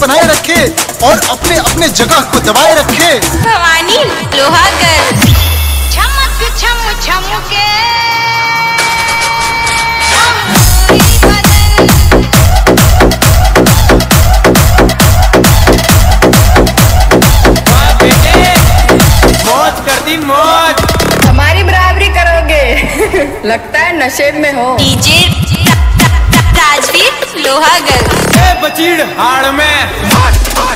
बनाए रखे और अपने अपने जगह को दबाए रखे। भवानी लोहागढ़ चमक मौज हमारी बराबरी करोगे। लगता है नशे में हो। डीजे लोहागढ़ बचीड़ हाड़ में। ए बजा